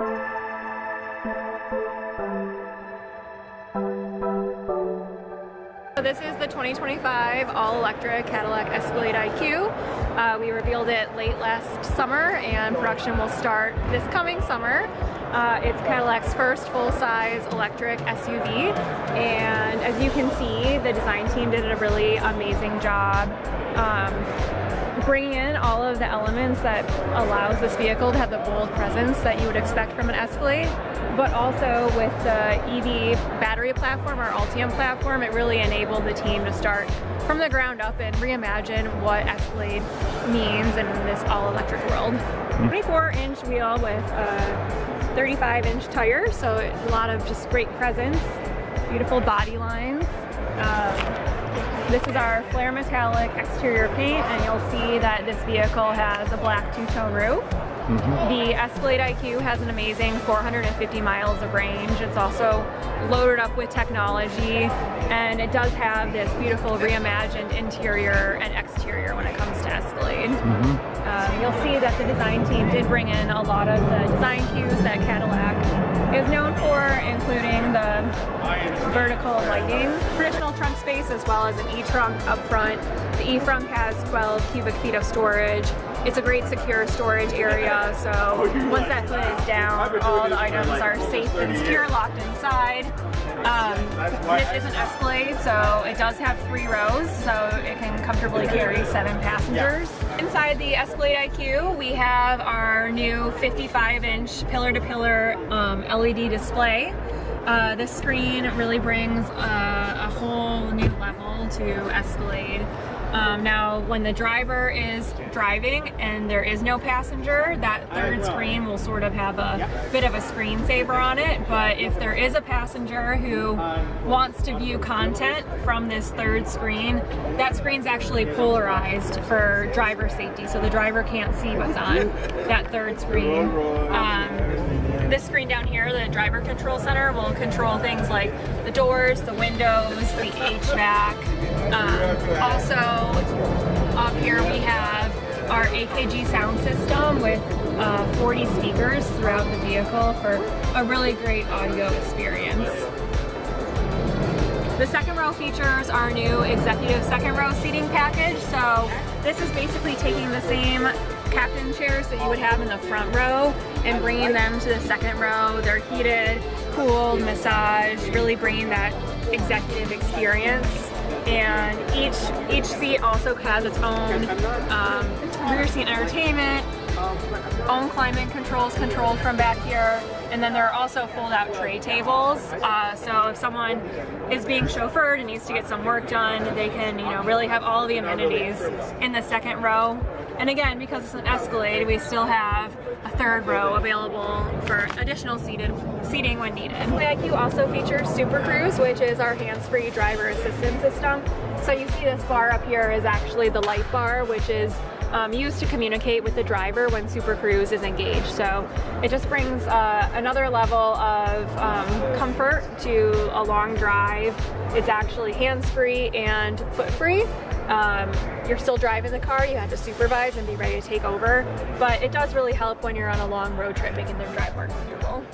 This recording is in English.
So this is the 2025 all-electric Cadillac Escalade IQ. Uh, we revealed it late last summer and production will start this coming summer. Uh, it's Cadillac's first full-size electric SUV and as you can see the design team did a really amazing job um, bringing in all of the elements that allows this vehicle to have the bold presence that you would expect from an Escalade, but also with the EV battery platform, our Ultium platform, it really enabled the team to start from the ground up and reimagine what Escalade means in this all-electric world. 24-inch hmm. wheel with a 35-inch tire, so a lot of just great presence, beautiful body lines. Um, this is our Flare Metallic exterior paint and you'll see that this vehicle has a black two-tone roof. Mm -hmm. The Escalade IQ has an amazing 450 miles of range. It's also loaded up with technology and it does have this beautiful reimagined interior and exterior when it comes to Escalade. Mm -hmm. You'll see that the design team did bring in a lot of the design cues that Cadillac is known for, including the vertical lighting, traditional trunk space, as well as an e-trunk up front. The e-trunk has 12 cubic feet of storage, it's a great secure storage area, so once that hood is down, all the items are safe and secure, locked inside. Um, this is an Escalade, so it does have three rows, so it can comfortably carry seven passengers. Inside the Escalade IQ, we have our new 55-inch pillar-to-pillar um, LED display. Uh, this screen really brings uh, a whole new level to Escalade. Um, now, when the driver is driving and there is no passenger, that third screen will sort of have a bit of a screensaver on it. But if there is a passenger who wants to view content from this third screen, that screen's actually polarized for driver safety, so the driver can't see what's on that third screen. Um, this screen down here, the driver control center, will control things like the doors, the windows, the HVAC. Um, AKG sound system with uh, 40 speakers throughout the vehicle for a really great audio experience. The second row features our new executive second row seating package. So this is basically taking the same captain chairs that you would have in the front row and bringing them to the second row. They're heated, cooled, massaged, really bringing that executive experience. And each each seat also has its own um, rear seat entertainment, own climate controls controlled from back here. And then there are also fold out tray tables. Uh, so if someone is being chauffeured and needs to get some work done, they can, you know, really have all the amenities in the second row. And again, because it's an Escalade, we still have a third row available for additional seated seating when needed. The IQ also features Super Cruise, which is our hands-free driver assistance system. So you see this bar up here is actually the light bar, which is um, used to communicate with the driver when Super Cruise is engaged. So it just brings uh, another level of um, comfort to a long drive. It's actually hands-free and foot-free. Um, you're still driving the car, you have to supervise and be ready to take over, but it does really help when you're on a long road trip making the drive more comfortable.